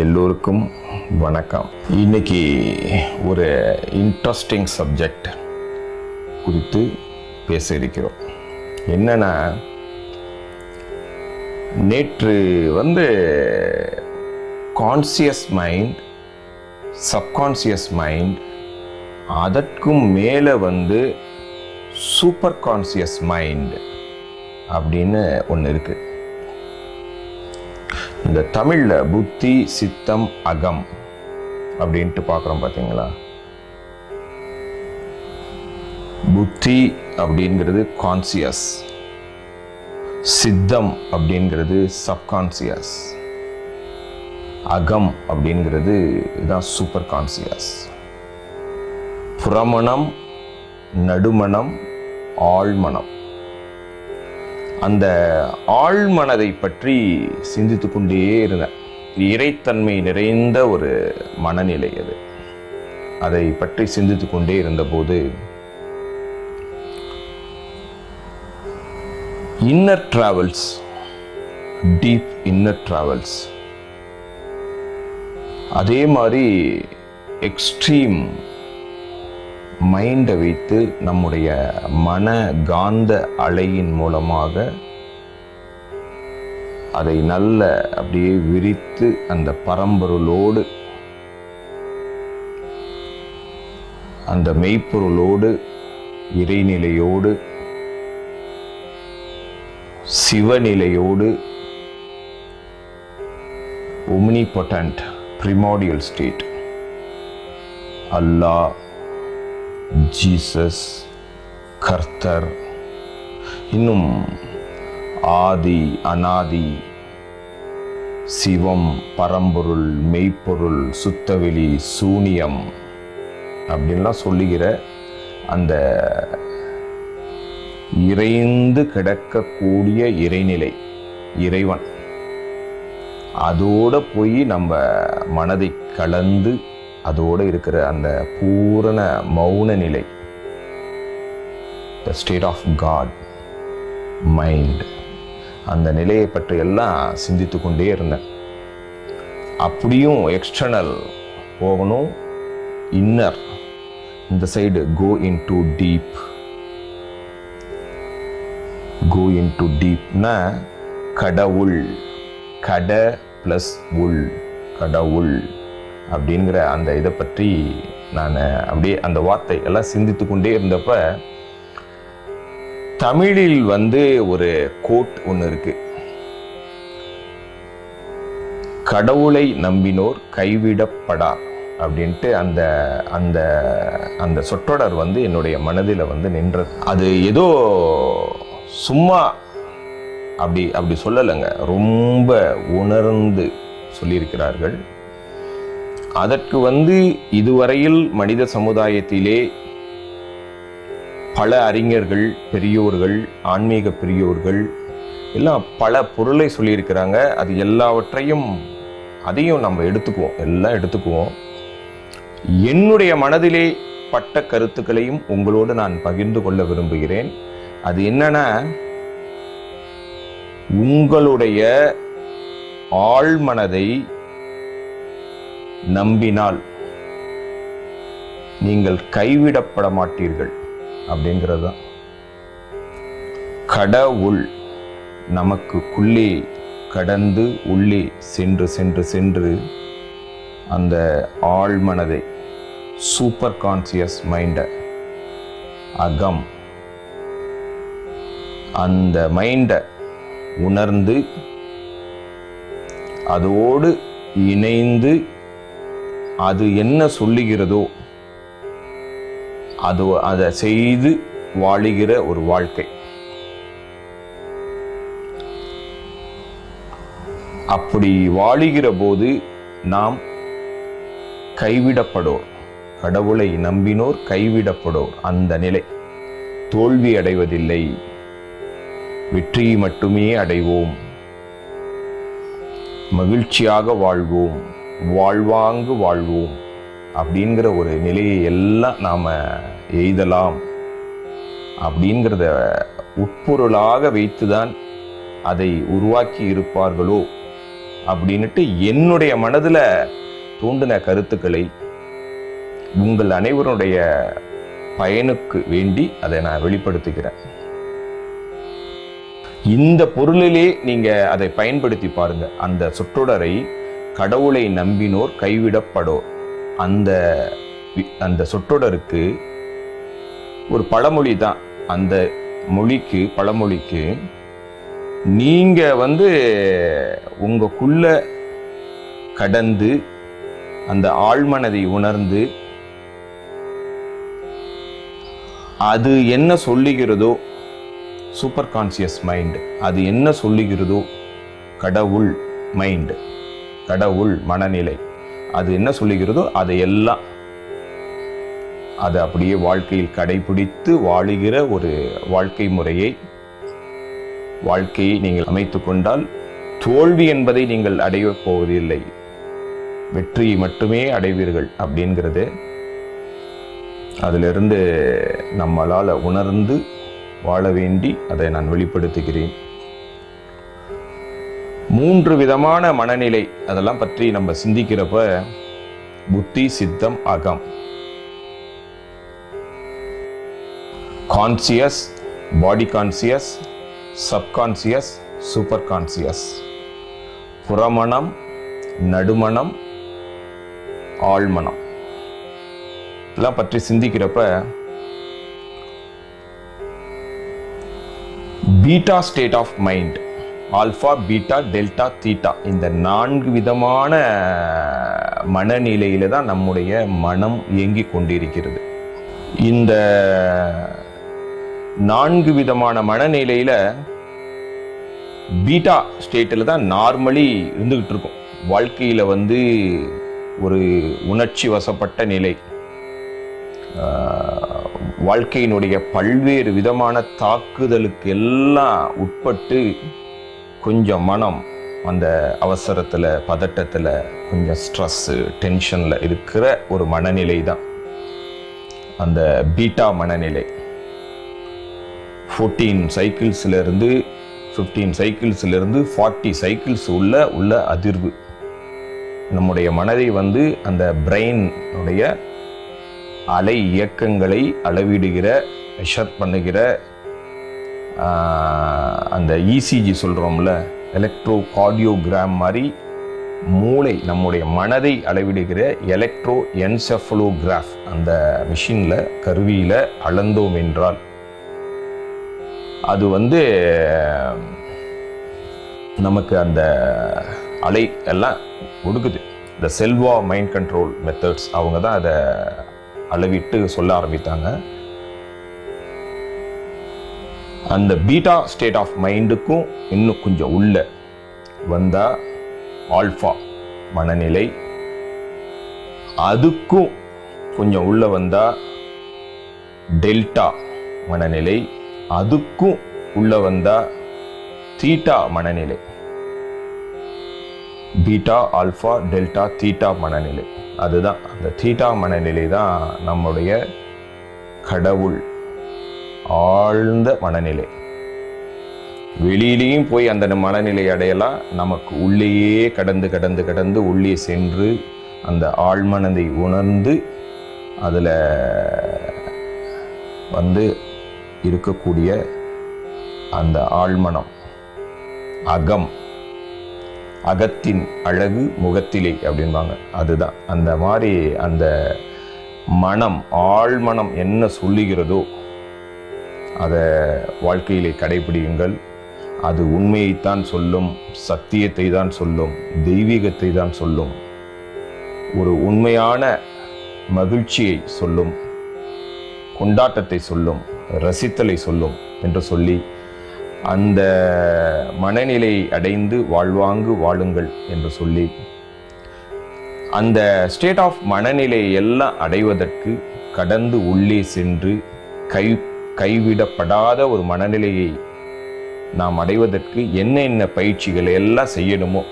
எல்லோருக்கும் வணக்கம். இன்னைக்கு ஒரு இன்ட்ரெஸ்டிங் சப்ஜெக்ட் குறித்து பேச இருக்கிறோம். என்னன்னா நேற்று வந்து கான்சியஸ் மைண்ட் சப்கான்சியஸ் மைண்ட் அதற்கும் மேலே வந்து சூப்பர் கான்சியஸ் மைண்ட் அப்படின்னு ஒன்று இருக்குது இந்த தமிழில் புத்தி சித்தம் அகம் அப்படின்ட்டு பார்க்குறோம் பார்த்தீங்களா? புத்தி அப்படிங்கிறது கான்சியஸ் சித்தம் அப்படிங்கிறது சப்கான்சியஸ் அகம் அப்படிங்கிறது இதுதான் சூப்பர் கான்சியஸ் புறமணம் நடுமணம் ஆழ்மணம். அந்த ஆழ்மனதை பற்றி சிந்தித்து கொண்டே இருந்தேன். இறைத்தன்மை நிறைந்த ஒரு மனநிலை அது. அதை பற்றி சிந்தித்து கொண்டே இருந்தபோது inner travels deep inner travels அதே மாதிரி எக்ஸ்ட்ரீம் மைண்டை வைத்து நம்முடைய மன காந்த அலையின் மூலமாக அதை நல்ல அப்படியே விரித்து அந்த பரம்பொருளோடு அந்த மெய்ப்பொருளோடு இறைநிலையோடு சிவநிலையோடு ஒம்னிபொட்டன்ட் ப்ரிமோடியல் ஸ்டேட் அல்லாஹ் ஜீசஸ் கர்த்தர் இன்னும் ஆதி அனாதி சிவம் பரம்பொருள் மெய்ப்பொருள் சுத்தவெளி சூனியம் அப்படின்லாம் சொல்லுகிற அந்த இறைந்து கிடக்கக்கூடிய இறைநிலை இறைவன். அதோடு போய் நம்ம மனதை கலந்து அதோடு இருக்கிற அந்த பூரண மௌன நிலை the state of God mind அந்த நிலையை பற்றி எல்லாம் சிந்தித்து கொண்டே இருந்தேன். அப்படியும் எக்ஸ்டர்னல் போகணும் இன்னர் இந்த side go into deep go into டீப்னா கடவுள். கட ப்ளஸ் உள் கடவுள். அப்படிங்கிற அந்த இதை பற்றி நான் அப்படியே அந்த வார்த்தை எல்லாம் சிந்தித்து கொண்டே இருந்தப்ப தமிழில் வந்து ஒரு கோட் ஒன்று இருக்கு. கடவுளை நம்பினோர் கைவிடப்படார் அப்படின்ட்டு அந்த அந்த அந்த சொற்றொடர் வந்து என்னுடைய மனதில் வந்து நின்றது. அது ஏதோ சும்மா அப்படி அப்படி சொல்லலைங்க. ரொம்ப உணர்ந்து சொல்லியிருக்கிறார்கள். அதற்கு வந்து இதுவரையில் மனித சமுதாயத்திலே பல அறிஞர்கள் பெரியோர்கள் ஆன்மீக பெரியோர்கள் எல்லாம் பல பொருளை சொல்லியிருக்கிறாங்க. அது எல்லாவற்றையும் அதையும் நம்ம எடுத்துக்குவோம். எல்லாம் எடுத்துக்குவோம். என்னுடைய மனதிலே பட்ட கருத்துக்களையும் உங்களோடு நான் பகிர்ந்து கொள்ள விரும்புகிறேன். அது என்னன்னா உங்களுடைய ஆழ்மனதை நம்பினால் நீங்கள் கைவிடப்பட மாட்டீர்கள் அப்படிங்கிறது தான் கடவுள் நமக்குள்ளே கடந்து உள்ளே சென்று சென்று சென்று அந்த ஆழ்மனதை சூப்பர் கான்சியஸ் மைண்டை அகம் அந்த மைண்டை உணர்ந்து அதோடு இணைந்து அது என்ன சொல்லுகிறதோ அது அதை செய்து வாழுகிற ஒரு வாழ்க்கை. அப்படி வாழுகிற போது நாம் கைவிடப்படோர் கடவுளை நம்பினோர் கைவிடப்படோர். அந்த நிலை தோல்வி அடைவதில்லை வெற்றியை மட்டுமே அடைவோம். மகிழ்ச்சியாக வாழ்வோம். வாழ்வாங்கு வாழ்வோம் அப்படிங்கிற ஒரு நிலையை எல்லாம் நாம் எய்தலாம் அப்படிங்கிறத உட்பொருளாக வைத்துதான் அதை உருவாக்கி இருப்பார்களோ அப்படின்னுட்டு என்னுடைய மனதில் தூண்டின கருத்துக்களை உங்கள் அனைவருடைய பயனுக்கு வேண்டி அதை நான் வெளிப்படுத்துகிறேன். இந்த பொருளிலே நீங்கள் அதை பயன்படுத்தி பாருங்கள் அந்த சொற்றொடரை கடவுளை நம்பினோர் கைவிடப்படோர் அந்த அந்த சொற்றொடருக்கு ஒரு பழமொழி தான். அந்த மொழிக்கு பழமொழிக்கு நீங்கள் வந்து உங்களுக்குள்ள கடந்து அந்த ஆழ்மனதை உணர்ந்து அது என்ன சொல்லுகிறதோ சூப்பர் கான்சியஸ் மைண்ட் அது என்ன சொல்லுகிறதோ கடவுள் மைண்ட் கடவுள் மனநிலை. அது என்ன சொல்லுகிறதோ அதை எல்லாம் அதை அப்படியே வாழ்க்கையில் கடைபிடித்து வாழுகிற ஒரு வாழ்க்கை முறையை வாழ்க்கையை நீங்கள் அமைத்து கொண்டால் தோல்வி என்பதை நீங்கள் அடையப் போவதில்லை. வெற்றியை மட்டுமே அடைவீர்கள் அப்படிங்கிறது. அதிலிருந்து நம்மளால் உணர்ந்து வாழ வேண்டி அதை நான் வெளிப்படுத்துகிறேன். மூன்று விதமான மனநிலை அதெல்லாம் பற்றி நம்ம சிந்திக்கிறப்ப புத்தி சித்தம் அகம். Conscious body conscious subconscious super conscious புறமணம் நடுமணம் ஆழ்மனம். இதெல்லாம் பற்றி சிந்திக்கிறப்ப beta state of mind alpha beta delta theta இந்த நான்கு விதமான மனநிலையில் தான் நம்முடைய மனம் இயங்கிக் கொண்டிருக்கிறது. இந்த நான்கு விதமான மனநிலையில் பீட்டா ஸ்டேட்டில் தான் நார்மலி இருந்துக்கிட்டு இருக்கும். வாழ்க்கையில் வந்து ஒரு உணர்ச்சி வசப்பட்ட நிலை. வாழ்க்கையினுடைய பல்வேறு விதமான தாக்குதலுக்கு எல்லாம் உட்பட்டு கொஞ்சம் மனம் அந்த அவசரத்தில் பதட்டத்தில் கொஞ்சம் ஸ்ட்ரெஸ்ஸு டென்ஷனில் இருக்கிற ஒரு மனநிலை தான் அந்த பீட்டா மனநிலை. ஃபோர்டீன் சைக்கிள்ஸ்லேருந்து ஃபிஃப்டீன் சைக்கிள்ஸ்லேருந்து ஃபார்ட்டி சைக்கிள்ஸ் உள்ள உள்ள அதிர்வு. நம்முடைய மனதை வந்து அந்த பிரெயினுடைய அலை இயக்கங்களை அளவிடுகிற மெஷர் பண்ணுகிற அந்த இசிஜி சொல்கிறோம்ல எலக்ட்ரோ கார்டியோகிராம் மாதிரி மூளை நம்முடைய மனதை அளவிடுகிற எலக்ட்ரோ என்செஃபலோகிராஃப் அந்த மிஷினில் கருவியில் அளந்தோம் என்றால் அது வந்து நமக்கு அந்த அலை எல்லாம் கொடுக்குது இந்த செல்வா மைண்ட் கண்ட்ரோல் மெத்தட்ஸ் அவங்க தான் அதை அளவிட்டு சொல்ல ஆரம்பித்தாங்க. அந்த பீட்டா ஸ்டேட் ஆஃப் மைண்டுக்கும் இன்னும் கொஞ்சம் உள்ள வந்தால் ஆல்ஃபா மனநிலை அதுக்கும் கொஞ்சம் உள்ள வந்தால் டெல்டா மனநிலை அதுக்கும் உள்ள வந்தால் தீட்டா மனநிலை. பீட்டா ஆல்ஃபா டெல்டா தீட்டா மனநிலை. அதுதான் அந்த தீட்டா மனநிலை தான் நம்முடைய கடவுள். ஆழ்ந்த மனநிலை. வெளியிலையும் போய் அந்த மனநிலை அடையலாம். நமக்கு உள்ளேயே கடந்து கடந்து கடந்து உள்ளே சென்று அந்த ஆழ்மனதை உணர்ந்து அதில் வந்து இருக்கக்கூடிய அந்த ஆழ்மனம் அகம் அகத்தின் அழகு முகத்திலே அப்படின்பாங்க அதுதான். அந்த மாதிரி அந்த மனம் ஆழ்மனம் என்ன சொல்லுகிறதோ அதை வாழ்க்கையிலே கடைபிடியுங்கள். அது உண்மையைத்தான் சொல்லும் சத்தியத்தை தான் சொல்லும் தெய்வீகத்தை தான் சொல்லும். ஒரு உண்மையான மகிழ்ச்சியை சொல்லும் கொண்டாட்டத்தை சொல்லும் ரசித்தலை சொல்லும் என்று சொல்லி அந்த மனநிலை அடைந்து வாழ்வாங்கு வாழுங்கள் என்று சொல்லி அந்த ஸ்டேட் ஆஃப் மனநிலை எல்லாம் அடைவதற்கு கடந்து உள்ளே சென்று கை கைவிடப்படாத ஒரு மனநிலையை நாம் அடைவதற்கு என்ன என்ன பயிற்சிகள் எல்லாம் செய்யணுமோ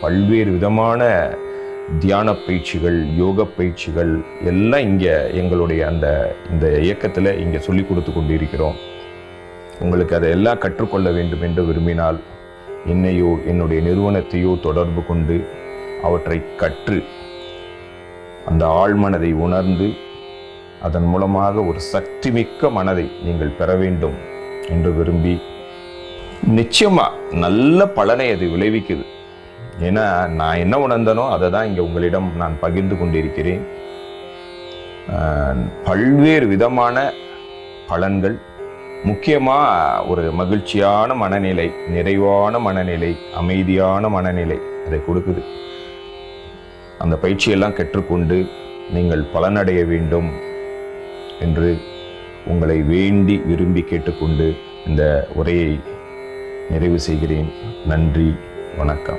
பல்வேறு விதமான தியான பயிற்சிகள் யோக பயிற்சிகள் எல்லாம் இங்கே எங்களுடைய அந்த இந்த இயக்கத்தில் இங்கே சொல்லி கொடுத்து கொண்டிருக்கிறோம். உங்களுக்கு அதை எல்லாம் கற்றுக்கொள்ள வேண்டும் என்று விரும்பினால் என்னையோ என்னுடைய நிறுவனத்தையோ தொடர்பு கொண்டு அவற்றை கற்று அந்த ஆழ்மனதை உணர்ந்து அதன் மூலமாக ஒரு சக்தி மிக்க மனதை நீங்கள் பெற வேண்டும் என்று விரும்பி நிச்சயமாக நல்ல பலனை அது விளைவிக்குது. ஏன்னா நான் என்ன உணர்ந்தனோ அதை தான் இங்கே உங்களிடம் நான் பகிர்ந்து கொண்டிருக்கிறேன். பல்வேறு விதமான பலன்கள் முக்கியமாக ஒரு மகிழ்ச்சியான மனநிலை நிறைவான மனநிலை அமைதியான மனநிலை அதை கொடுக்குது. அந்த பயிற்சியெல்லாம் கற்றுக்கொண்டு நீங்கள் பலனடைய வேண்டும். என்று உங்களை வேண்டி விரும்பி கேட்டுக்கொண்டு இந்த உரையை நிறைவு செய்கிறேன். நன்றி வணக்கம்.